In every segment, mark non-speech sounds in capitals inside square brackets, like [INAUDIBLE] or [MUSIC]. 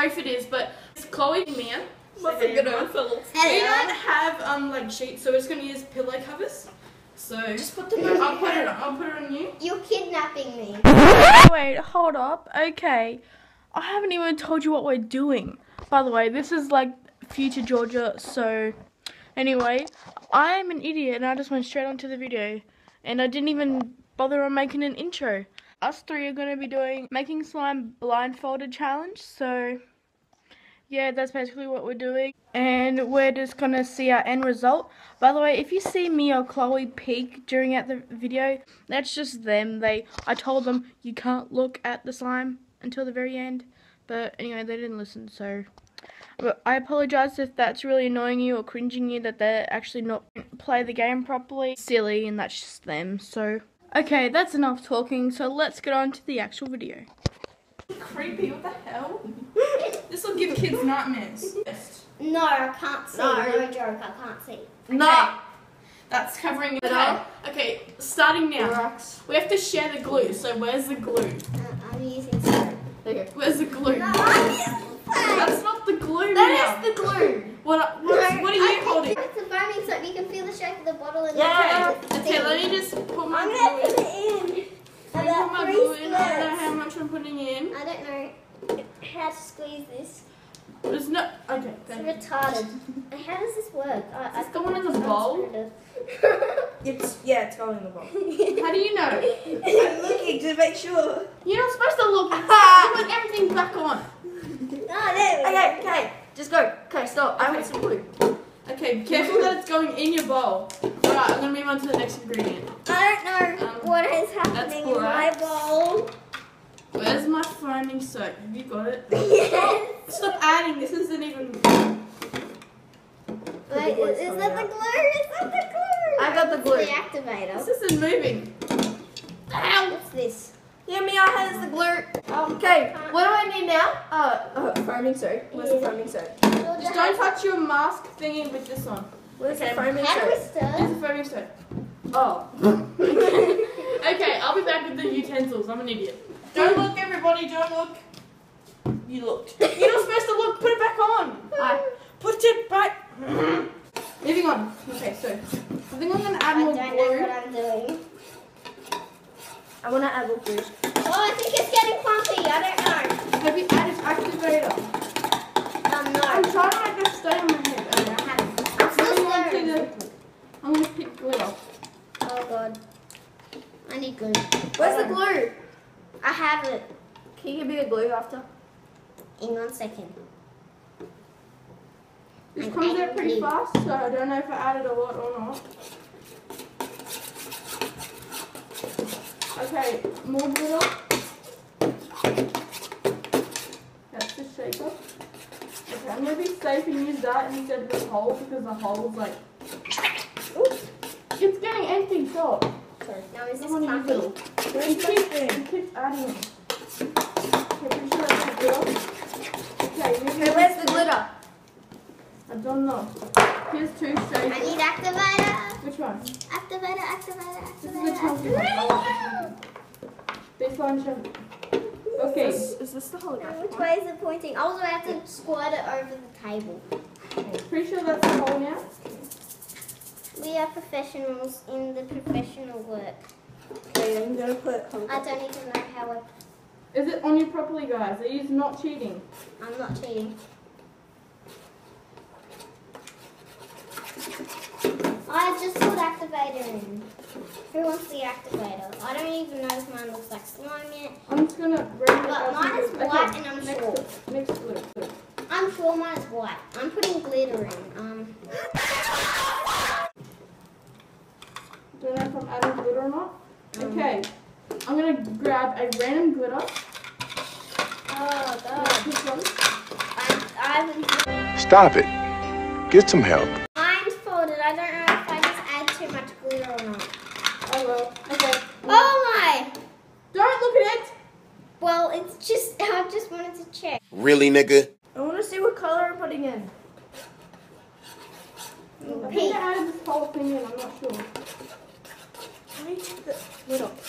sorry if it is, but it's Chloe and Mia. What's it gonna fellas? We don't have um like sheets, so we're just gonna use pillow covers. So Just put them I'll put it. I'll put it on you. You're kidnapping me. Wait, hold up. Okay. I haven't even told you what we're doing. By the way, this is like future Georgia, so anyway, I'm an idiot and I just went straight onto the video and I didn't even bother on making an intro. Us three are gonna be doing making slime blindfolded challenge, so yeah, that's basically what we're doing. And we're just gonna see our end result. By the way, if you see me or Chloe peek during at the video, that's just them. They I told them you can't look at the slime until the very end. But anyway, they didn't listen, so but I apologize if that's really annoying you or cringing you that they're actually not play the game properly. Silly and that's just them. So okay, that's enough talking. So let's get on to the actual video. Creepy. What the hell? This will give kids not nightmares. No, I can't see. No. No, joke, I can't see. No. That's covering it No. up. Okay, starting now. Rocks. We have to share the glue. So where's the glue? Uh, I'm using soap. Okay. Where's the glue? No, That's not the glue. That Mia. is the glue. What? What, what are you holding? It's a foaming soap. You can feel the shape of the bottle in Yeah. the Okay, let me just put my I'm glue gonna in. put it in. Let me put my glue in. I don't know how much I'm putting in. I don't know how to squeeze this. There's no. Okay, It's thank you. retarded. How does this work? I, Is this going in the bowl? [LAUGHS] It's yeah, it's going in the bowl. How do you know? I'm looking to make sure. You're not supposed to look. [LAUGHS] You put everything back on. Oh, there we Okay, go. okay, just go. Okay, stop. I want some glue. Okay, be careful that it's going in your bowl. Alright, I'm gonna move on to the next ingredient. I don't know Um, what is happening in my borax. bowl. Where's my soap? Have you got it? yes. Stop adding. This isn't even. Wait, is, is that the glue? Is that the glue? I got the glue. It's the activator. This isn't moving. Ow! What's this? Yeah, Mia has the glue. Okay, what do I need now? Uh, uh foaming soap. Where's the Yeah. foaming soap? Just don't touch your mask thingy with this on. Where's Okay, the foaming How soap? stir? There's a foaming soap. Oh. [LAUGHS] okay, I'll be back with the utensils. I'm an idiot. Don't look, everybody. Don't look. You looked. You're not supposed to look. Put it back on. Hi. Put it back. Moving on. Okay, so I think I'm gonna add I more don't know glue. what I'm doing. I want to add more glue. Oh, I think it's getting clumpy. I don't know. Have you added activator? Um, no. I'm trying to make this stay on my head. Okay. I haven't. I'm I'm still going to stirring. the. I'm gonna pick glue off. Oh god. I need glue. Where's the glue? I have it. Can you give me a glue after? In one second. This I'm comes out pretty glue. fast, so I don't know if I added a lot or not. Okay, more glue. That's the shaker. Okay, I'm gonna be safe and use that instead of the hole because the hole's like. Oops! It's getting empty, stop. Sorry. Now is this want to use clumpy? it all. You keep, you keep adding. Okay, pretty the glitter. Okay, Okay, where's the glitter? I don't know. Here's two I need activator. Which one? Activator, activator, This is the activator. chunky activator. This one should. Okay. Is, is this the holographic Which one? way is it pointing? Oh, also, I have to squirt it over the table. Pretty sure that's the hole now. We are professionals in the professional work. Okay, I'm gonna put I don't even know how I... Is it on you properly, guys? Are you not cheating? I'm not cheating. I just put activator in. Who wants the activator? I don't even know if mine looks like slime yet. I'm just gonna bring it But mine is Okay, white and I'm next sure. to- Next to it. I'm sure mine is white. I'm putting glitter in. Um, Don't if I'm adding glitter or not. Um. Okay. I'm gonna grab a random glitter. oh god. This one. I, I haven't Stop it. Get some help. Mine's folded. I don't know if I just add too much glitter or not. I will. Okay. Oh my! Don't look at it. Well, it's just, [LAUGHS] I just wanted to check. Really, nigga? I want to see what color I'm putting in. I think I added this whole thing in. I'm not sure.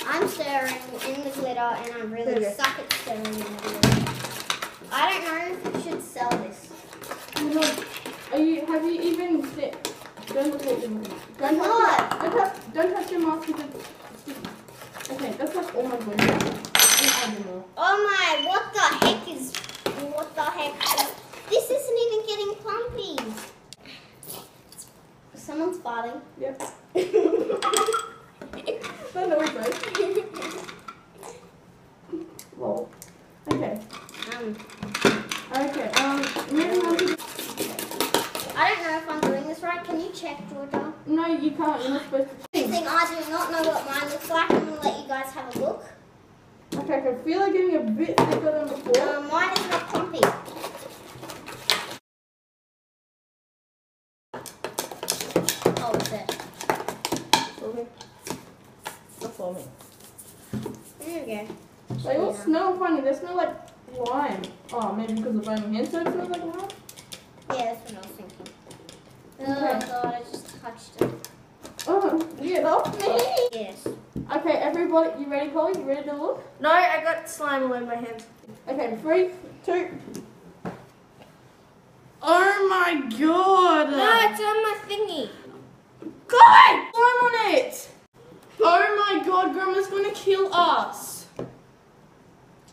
I'm staring in the glitter and I'm really glitter. suck at staring in the glitter. I don't know if you should sell this. Are you, have you even sit? Don't look at your mouth. Don't, touch, don't, touch, don't touch your mouth because it's sticky. Okay, that's like all my glitter. Oh my, what the heck is, what the heck? This isn't even getting clumpy. Someone's farting. Yep. I don't know if I'm doing this right. Can you check, Georgia? No, you can't. You're not supposed to. I think I do not know what mine looks like. I'm gonna let you guys have a look. Okay, I can feel it getting a bit thicker than before. Um, mine is not clumpy. Oh, it's it. Okay. Not for me. There you go. They all smell funny. They smell like lime. Oh, maybe because of burning hand soap smells like lime. Yeah, that's what I was thinking. Oh Okay. god, I just touched it. Oh, get off me. Yes. Okay, everybody, you ready, Chloe? You ready to look? No, I got slime all over my hands. Okay, three, two. Oh my god! No, it's on my thingy. Chloe! Slime on it! Oh my god, Grandma's gonna kill us.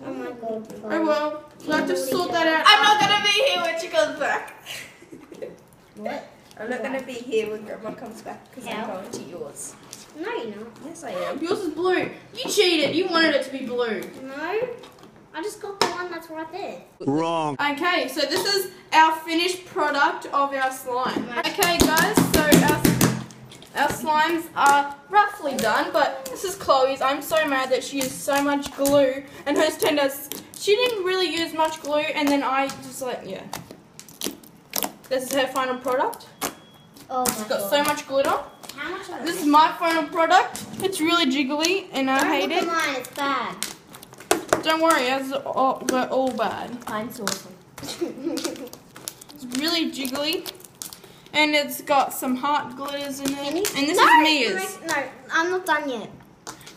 Oh my god. Oh well, we'll have to sort that out. I'm not gonna be here when she comes back. What? I'm not gonna be here when Grandma comes back because I'm going to yours. No, you're not. Yes, I am. Yours is blue. You cheated. You wanted it to be blue. No. I just got the one that's right there. Wrong. Okay, so this is our finished product of our slime. Okay, guys, so our, our slimes are roughly done, but this is Chloe's. I'm so mad that she used so much glue, and hers turned out. She didn't really use much glue, and then I just like yeah. This is her final product. Oh my It's got god. so much glitter. How much This is my final product. It's really jiggly, and I Don't hate it. mine, it's bad. Don't worry, it's all, we're all bad. Mine's awesome. [LAUGHS] It's really jiggly. And it's got some heart glitters in it. And this no, is Mia's. No, no, I'm not done yet.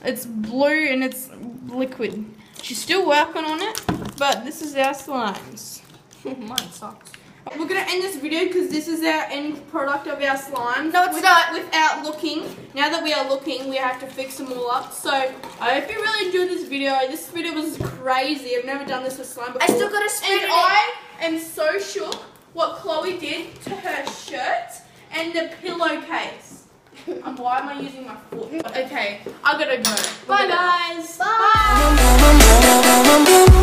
It's blue and it's liquid. She's still working on it, but this is our slimes. [LAUGHS] Mine sucks. We're gonna end this video because this is our end product of our slime. No, it's without, not. Without looking, now that we are looking, we have to fix them all up. So I hope you really enjoyed this video. This video was crazy. I've never done this with slime before. I still gotta spoon. And I am so shook what Chloe did to her shirt and the pillowcase. [LAUGHS] And why am I using my foot? Okay, I gotta go. Bye, Bye guys. Bye. Bye.